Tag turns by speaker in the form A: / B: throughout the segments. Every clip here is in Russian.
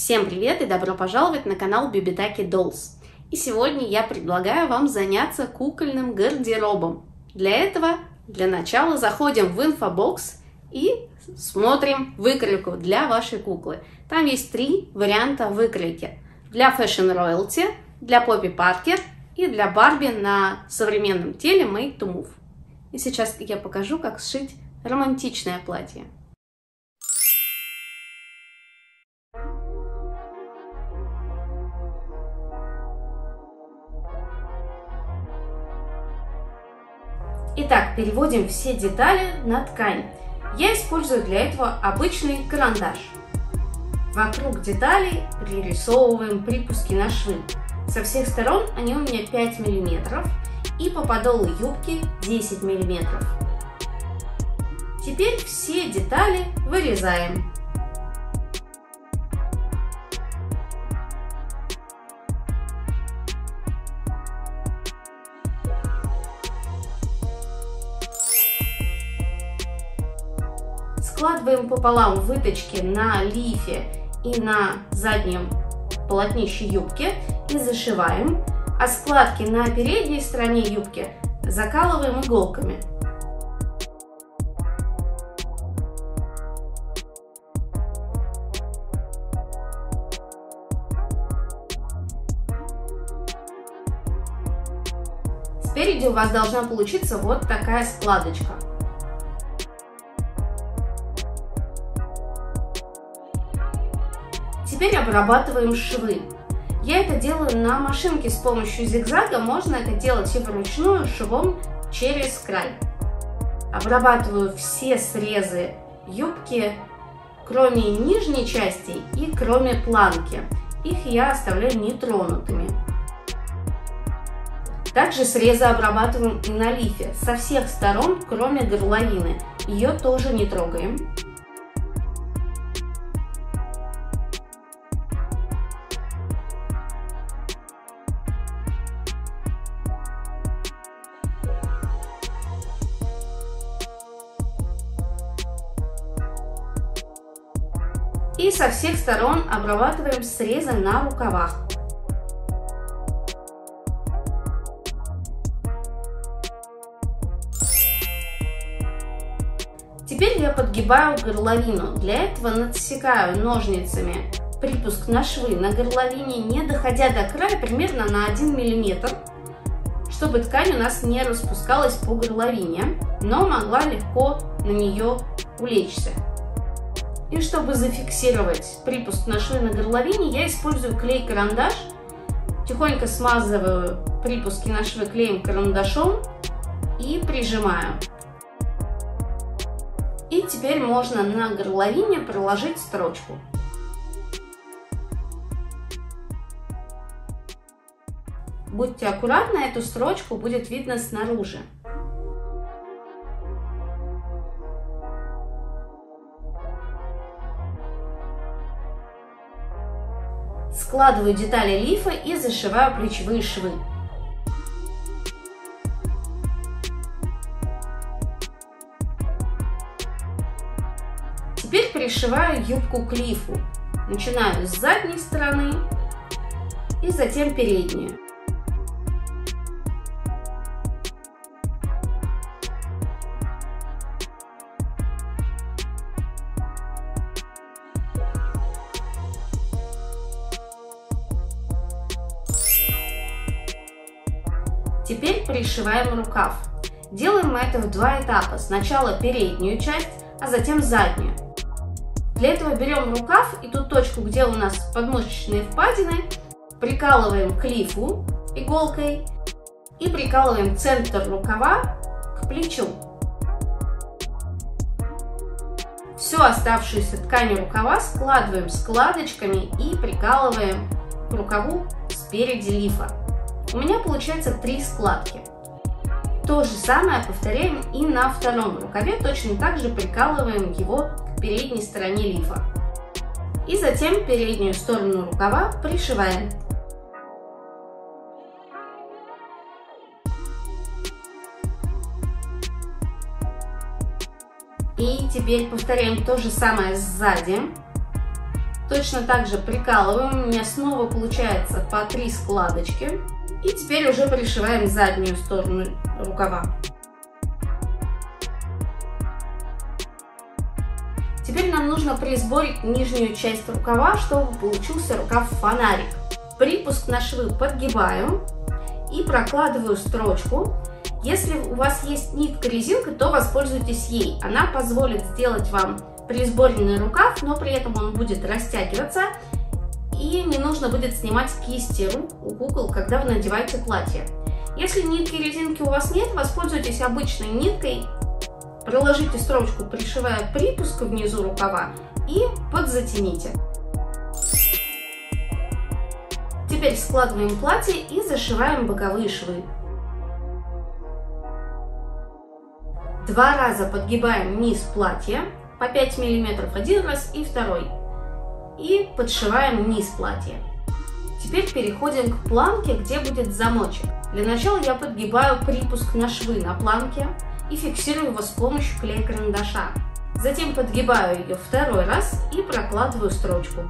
A: Всем привет и добро пожаловать на канал Бибитаки Dolls. И сегодня я предлагаю вам заняться кукольным гардеробом. Для этого для начала заходим в infobox и смотрим выкройку для вашей куклы. Там есть три варианта выкройки. Для Fashion Royalty, для Poppy Parker и для Барби на современном теле Made to Move. И сейчас я покажу, как сшить романтичное платье. Итак, переводим все детали на ткань. Я использую для этого обычный карандаш. Вокруг деталей пририсовываем припуски на швы. Со всех сторон они у меня 5 мм и по подолу юбки 10 мм. Теперь все детали вырезаем. Складываем пополам выточки на лифе и на заднем полотнище юбки и зашиваем, а складки на передней стороне юбки закалываем иголками. Спереди у вас должна получиться вот такая складочка. Теперь обрабатываем швы. Я это делаю на машинке с помощью зигзага, можно это делать и вручную швом через край. Обрабатываю все срезы юбки, кроме нижней части и кроме планки. Их я оставляю нетронутыми. Также срезы обрабатываем и на лифе, со всех сторон, кроме горловины. Ее тоже не трогаем. И со всех сторон обрабатываем срезы на рукавах. Теперь я подгибаю горловину. Для этого надсекаю ножницами припуск на швы на горловине, не доходя до края, примерно на 1 мм, чтобы ткань у нас не распускалась по горловине, но могла легко на нее улечься. И чтобы зафиксировать припуск на швы на горловине, я использую клей-карандаш. Тихонько смазываю припуски на швы клеем карандашом и прижимаю. И теперь можно на горловине проложить строчку. Будьте аккуратны, эту строчку будет видно снаружи. Складываю детали лифа и зашиваю плечевые швы. Теперь пришиваю юбку к лифу. Начинаю с задней стороны и затем переднюю. Теперь пришиваем рукав. Делаем мы это в два этапа. Сначала переднюю часть, а затем заднюю. Для этого берем рукав и ту точку, где у нас подмышечные впадины, прикалываем к лифу иголкой и прикалываем центр рукава к плечу. Всю оставшуюся ткань рукава складываем складочками и прикалываем к рукаву спереди лифа. У меня получается три складки. То же самое повторяем и на втором рукаве, точно так же прикалываем его к передней стороне лифа. И затем переднюю сторону рукава пришиваем. И теперь повторяем то же самое сзади. Точно так же прикалываем, у меня снова получается по 3 складочки. И теперь уже пришиваем заднюю сторону рукава. Теперь нам нужно присборить нижнюю часть рукава, чтобы получился рукав фонарик. Припуск на швы подгибаю и прокладываю строчку. Если у вас есть нитка резинка, то воспользуйтесь ей. Она позволит сделать вам присборенный рукав, но при этом он будет растягиваться и не нужно будет снимать кисти рук у кукол, когда вы надеваете платье. Если нитки резинки у вас нет, воспользуйтесь обычной ниткой, проложите строчку, пришивая припуск внизу рукава и подзатяните. Теперь складываем платье и зашиваем боковые швы. Два раза подгибаем низ платья по 5 мм один раз и второй. И подшиваем низ платья. Теперь переходим к планке, где будет замочек. Для начала я подгибаю припуск на швы на планке и фиксирую его с помощью клей-карандаша. Затем подгибаю ее второй раз и прокладываю строчку.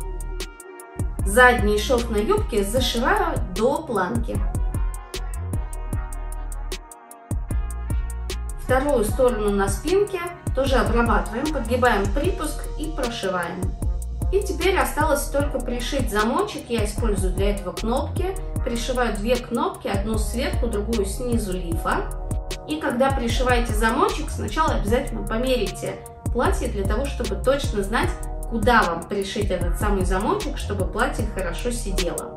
A: Задний шов на юбке зашиваю до планки. Вторую сторону на спинке тоже обрабатываем, подгибаем припуск и прошиваем. И теперь осталось только пришить замочек. Я использую для этого кнопки. Пришиваю две кнопки, одну сверху, другую снизу лифа. И когда пришиваете замочек, сначала обязательно померите платье для того, чтобы точно знать, куда вам пришить этот самый замочек, чтобы платье хорошо сидело.